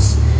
us.